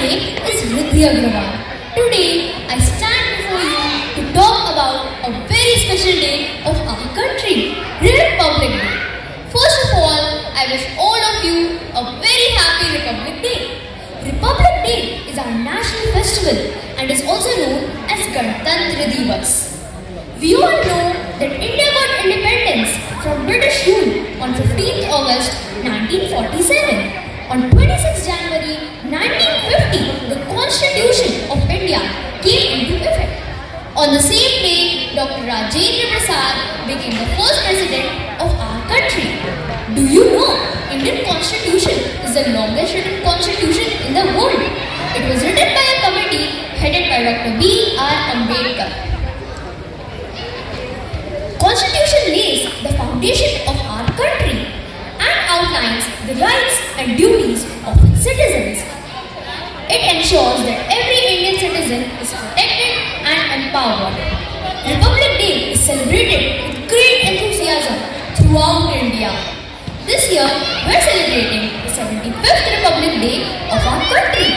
Jyoti Agrawal. Today, I stand before you to talk about a very special day of our country, Republic Day. First of all, I wish all of you a very happy Republic Day. Republic Day is our national festival and is also known as Ganatantra Divas. We all know that India got independence from British rule on 15th August 1947. On 26 On the same day, Dr. Rajendra Prasad became the first president of our country. Do you know Indian Constitution is the longest written constitution in the world? It was written by a committee headed by Dr. B. R. Ambedkar. Constitution lays the foundation of our country and outlines the rights and duties of citizens. It ensures that every Indian citizen is protected empowered. Republic Day is celebrated with great enthusiasm throughout India. This year, we are celebrating the 75th Republic Day of our country.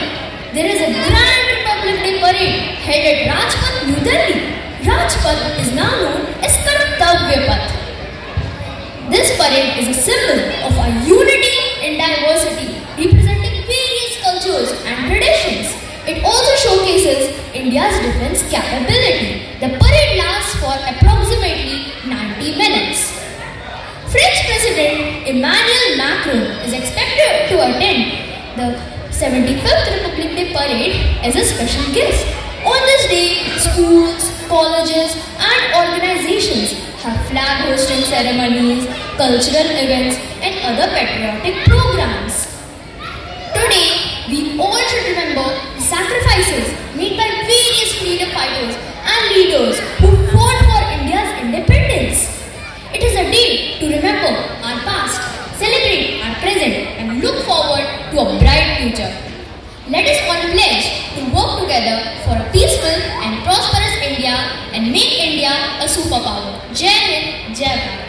There is a grand Republic Day parade held at Rajpath, New Delhi. Rajpath is now known as Kartavya Path. This parade is a symbol of our unity and diversity, representing various cultures and traditions. India's defense capability. The parade lasts for approximately 90 minutes. French President Emmanuel Macron is expected to attend the 75th Republic Day parade as a special guest. On this day, schools, colleges, and organizations have flag hosting ceremonies, cultural events, and other patriotic programs. Today, we all should remember the sacrifices made by various freedom fighters and leaders who fought for India's independence. It is a day to remember our past, celebrate our present, and look forward to a bright future. Let us all pledge to work together for a peaceful and prosperous India and make India a superpower. Jai Hind, Jai.